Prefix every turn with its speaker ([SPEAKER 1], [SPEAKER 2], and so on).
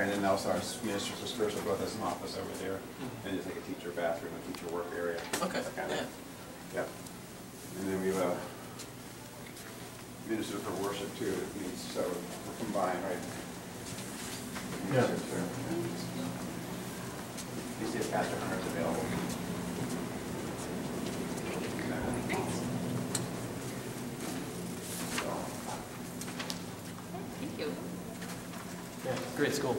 [SPEAKER 1] And then also our minister for spiritual growth has an office over there, mm-hmm. and just like a teacher bathroom, a teacher work area.
[SPEAKER 2] Okay,
[SPEAKER 1] that kind of-
[SPEAKER 2] yeah.
[SPEAKER 1] Yep. And then we have a minister for worship too, that needs, so we're combined, right?
[SPEAKER 3] Yeah.
[SPEAKER 1] Minister for- You see if Pastor Hunter's available.
[SPEAKER 4] Thank you.
[SPEAKER 2] Great school.